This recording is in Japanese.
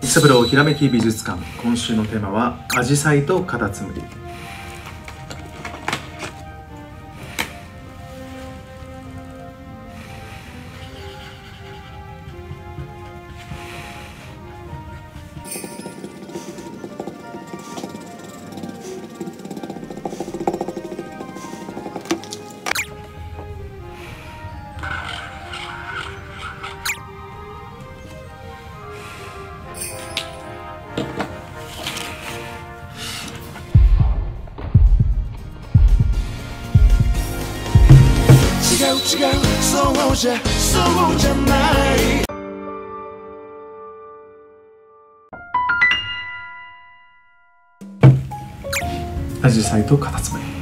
育三郎ひらめき美術館。今週のテーマはアジサイとカタツムリ。違う違う。そうじゃそうじゃない。アジサイとカタツムリ